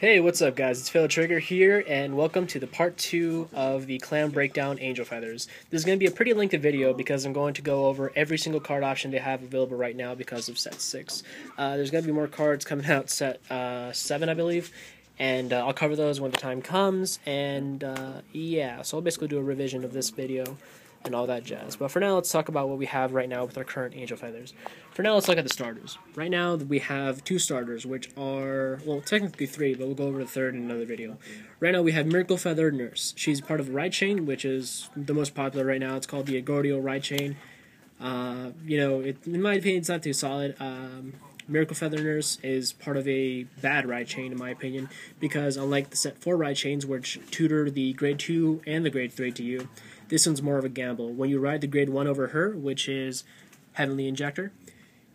Hey, what's up, guys? It's Phil Trigger here, and welcome to the part two of the Clan Breakdown Angel Feathers. This is going to be a pretty lengthy video because I'm going to go over every single card option they have available right now because of set 6. Uh, there's going to be more cards coming out set uh, 7, I believe, and uh, I'll cover those when the time comes, and uh, yeah, so I'll basically do a revision of this video and all that jazz. But for now, let's talk about what we have right now with our current Angel Feathers. For now, let's look at the starters. Right now, we have two starters, which are, well, technically three, but we'll go over the third in another video. Right now, we have Miracle Feather Nurse. She's part of the Ride Chain, which is the most popular right now. It's called the Agordio Ride Chain. Uh, you know, it, in my opinion, it's not too solid. Um, Miracle Feather Nurse is part of a bad ride chain, in my opinion, because unlike the set 4 ride chains, which tutor the grade 2 and the grade 3 to you, this one's more of a gamble. When you ride the grade 1 over her, which is Heavenly Injector,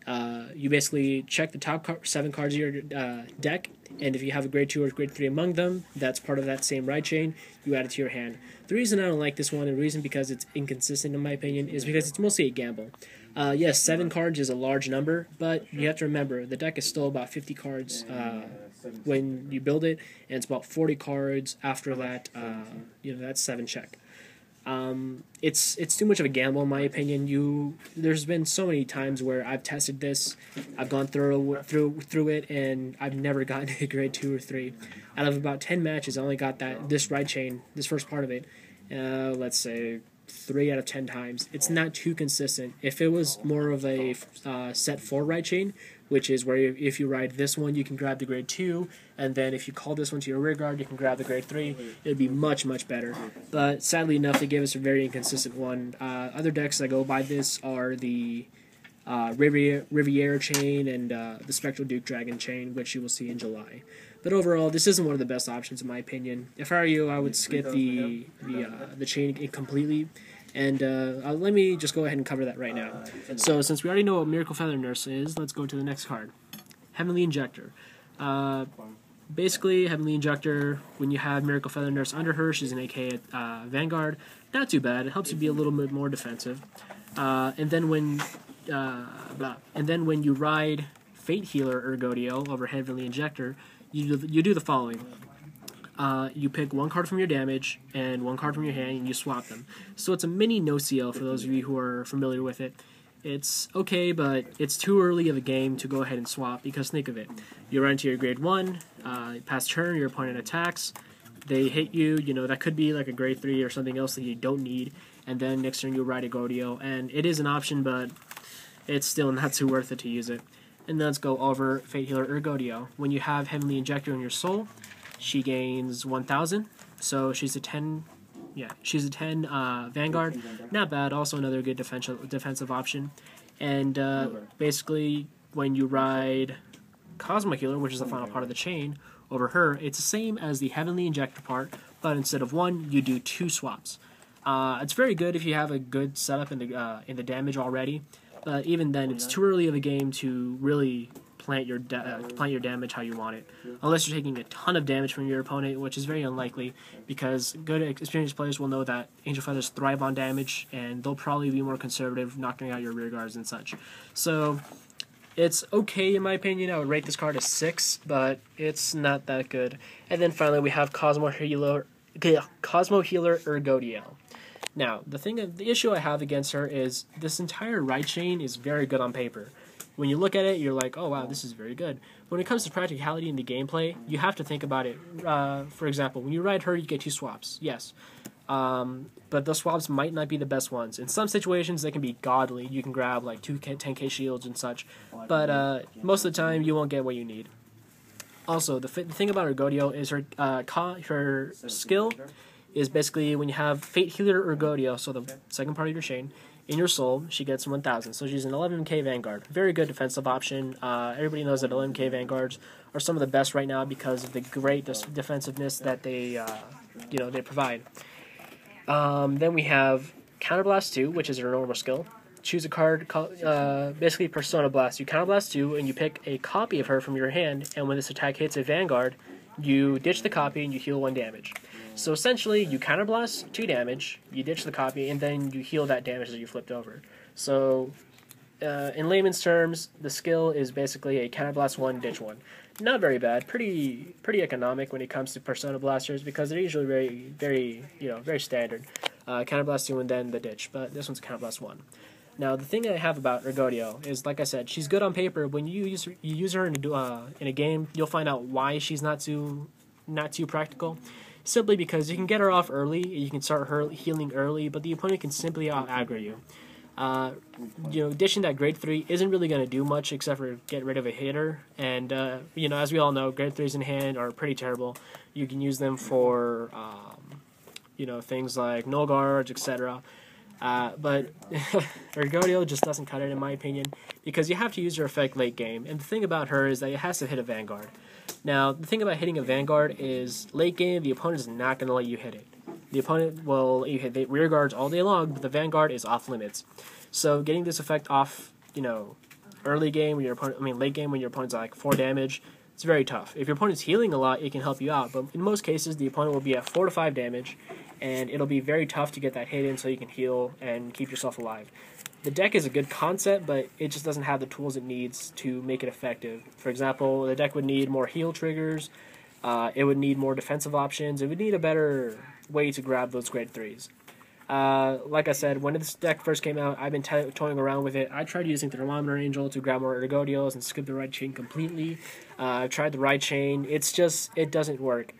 uh, you basically check the top car- seven cards of your uh, deck, and if you have a grade 2 or grade 3 among them, that's part of that same ride chain, you add it to your hand. The reason I don't like this one, and the reason because it's inconsistent in my opinion, is because it's mostly a gamble. Uh, yes, 7 cards is a large number, but you have to remember, the deck is still about 50 cards uh, when you build it, and it's about 40 cards after that, uh, you know, that's 7 check. Um, it's it's too much of a gamble in my opinion. You there's been so many times where I've tested this, I've gone through through through it, and I've never gotten a grade two or three. Out of about ten matches, I only got that this ride chain, this first part of it. Uh, let's say three out of ten times. It's not too consistent. If it was more of a uh, set four ride chain, which is where if you ride this one, you can grab the grade two, and then if you call this one to your rear guard, you can grab the grade three. It would be much much better. But sadly enough, they gave us a very inconsistent one. Uh, other decks that go by this are the uh, Riviera, Riviera chain and uh, the Spectral Duke Dragon chain, which you will see in July. But overall, this isn't one of the best options in my opinion. If I were you, I would skip the the uh, the chain completely. And uh, let me just go ahead and cover that right now. So since we already know what Miracle Feather Nurse is, let's go to the next card. Heavenly Injector. Uh, basically, Heavenly Injector, when you have Miracle Feather Nurse under her, she's an AK at uh, Vanguard. Not too bad. It helps you be a little bit more defensive. Uh, and then when uh, and then when you ride Fate Healer Ergodio over Heavenly Injector, you do, you do the following. Uh, you pick one card from your damage and one card from your hand, and you swap them. So it's a mini Nociel for those of you who are familiar with it. It's okay, but it's too early of a game to go ahead and swap because think of it. You run into your grade 1, uh, past turn, your opponent attacks, they hit you, you know, that could be like a grade 3 or something else that you don't need, and then next turn you ride a Gordio, and it is an option, but it's still not too worth it to use it. And then let's go over Fate Healer Ergodio. When you have Heavenly Injector in your soul, she gains 1,000. So she's a 10. Yeah, she's a 10 uh, Vanguard. Not bad. Also another good defensive defensive option. And uh, basically, when you ride Cosmo Healer, which is the final part of the chain, over her, it's the same as the Heavenly Injector part, but instead of one, you do two swaps. Uh, it's very good if you have a good setup in the uh, in the damage already, but even then, it's too early of a game to really plant your uh, plant your damage how you want it. Unless you're taking a ton of damage from your opponent, which is very unlikely, because good experienced players will know that Angel Feathers thrive on damage, and they'll probably be more conservative, knocking out your rear guards and such. So it's okay in my opinion. I would rate this card a six, but it's not that good. And then finally, we have Cosmo Healer, Cosmo Healer Ergodio. Now, the thing, the issue I have against her is this entire ride chain is very good on paper when you look at it, you're like, oh wow, this is very good. When it comes to practicality in the gameplay, you have to think about it. Uh, for example, when you ride her, you get two swaps. Yes. Um, but those swaps might not be the best ones. In some situations, they can be godly. You can grab like two 10k shields and such. But uh, most of the time, you won't get what you need. Also, the, the thing about Ergodio is her uh, her skill is basically when you have Fate Healer Ergodio, so the second part of your chain, in your soul, she gets 1,000. So she's an 11k Vanguard. Very good defensive option. Uh, everybody knows that 11k Vanguards are some of the best right now because of the great defensiveness that they, uh, you know, they provide. Um, then we have Counterblast 2, which is her normal skill. Choose a card, uh, basically Persona Blast. You Counterblast 2, and you pick a copy of her from your hand, and when this attack hits a Vanguard, you ditch the copy and you heal 1 damage. So essentially, you counterblast two damage, you ditch the copy, and then you heal that damage that you flipped over. So, uh, in layman's terms, the skill is basically a counterblast one, ditch one. not very bad. Pretty pretty economic when it comes to Persona blasters because they're usually very very you know very standard. Uh, counterblast two and then the ditch, but this one's counterblast one. Now the thing I have about Ergodio is, like I said, she's good on paper. When you use you use her in a, uh, in a game, you'll find out why she's not too not too practical. Simply because you can get her off early, you can start her healing early, but the opponent can simply out aggro you. Uh, you know, dishing that grade three isn't really going to do much except for get rid of a hitter. And uh, you know, as we all know, grade threes in hand are pretty terrible. You can use them for um, you know things like null guards, etc. Uh, but Ergodio just doesn't cut it in my opinion because you have to use your effect late game. And the thing about her is that it has to hit a Vanguard. Now, the thing about hitting a Vanguard is late game, the opponent is not going to let you hit it. The opponent will you hit the rear guards all day long, but the Vanguard is off limits. So getting this effect off, you know, early game when your opponent, I mean late game when your opponent's like four damage, it's very tough. If your opponent's healing a lot, it can help you out, but in most cases, the opponent will be at four to five damage, and it'll be very tough to get that hit in so you can heal and keep yourself alive. The deck is a good concept, but it just doesn't have the tools it needs to make it effective. For example, the deck would need more heal triggers. Uh, it would need more defensive options. It would need a better way to grab those grade threes. Uh, like I said, when this deck first came out, I've been t- toying around with it. I tried using Thermometer Angel to grab more Ergodios and skip the ride chain completely. Uh, I've tried the ride chain. It's just, it doesn't work.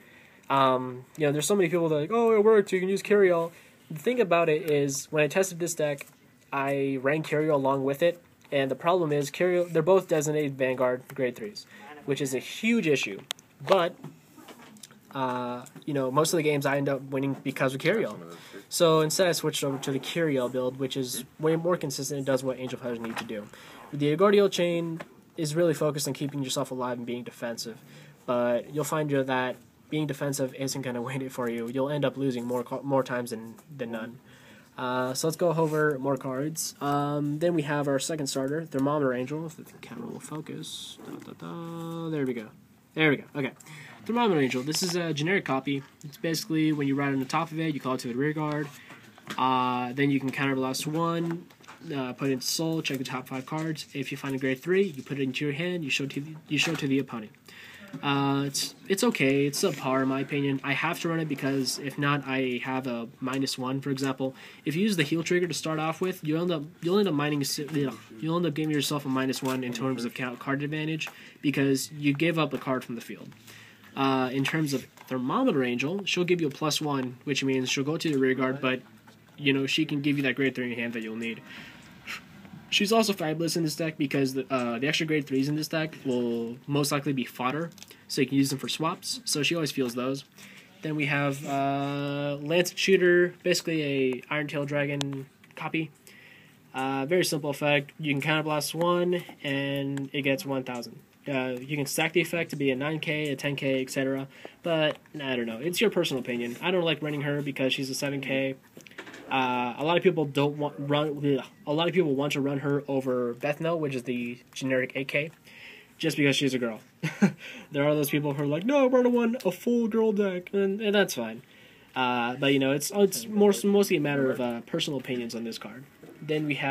Um, you know, there's so many people that are like, oh, it works, you can use Kiriel. The thing about it is, when I tested this deck, I ran Kiriel along with it, and the problem is, Kiriel, they're both designated Vanguard grade 3s, which is a huge issue. But uh, you know, most of the games I end up winning because of Kiriel. So instead, I switched over to the Kiriel build, which is way more consistent and does what Angel Feathers need to do. The Ergodio chain is really focused on keeping yourself alive and being defensive, but you'll find that being defensive isn't going to win it for you. You'll end up losing more more times than than none. Uh, so let's go over more cards. Um, then we have our second starter, Thermometer Angel. If the camera will focus. Da, da, da. There we go. There we go. Okay. Thermometer Angel. This is a generic copy. It's basically when you ride on the top of it, you call it to a rear guard. Uh, then you can counter counterblast one, uh, put it into soul, check the top five cards. If you find a grade three, you put it into your hand. You show to the, you show to the opponent. Uh, it's it's okay. It's a subpar in my opinion. I have to run it because if not, I have a minus one. For example, if you use the heal trigger to start off with, you end up you'll end up mining you'll end up giving yourself a minus one in terms of card advantage because you gave up a card from the field. Uh, in terms of Thermometer Angel, she'll give you a plus one, which means she'll go to the rear guard, but you know she can give you that grade three in hand that you'll need. She's also fabulous in this deck because the, uh, the extra grade threes in this deck will most likely be fodder, so you can use them for swaps. So she always feels those. Then we have uh, Lancet Shooter, basically a Iron Tail Dragon copy. Uh, very simple effect. You can counterblast one, and it gets 1,000. Uh, you can stack the effect to be a 9k, a 10k, etc. But I don't know. It's your personal opinion. I don't like running her because she's a 7k. Uh, a lot of people don't want run. A lot of people want to run her over Bethno, which is the generic AK, just because she's a girl. there are those people who are like, no, a one a full girl deck, and, and that's fine. Uh, but you know, it's it's more mostly a matter of uh, personal opinions on this card. Then we have.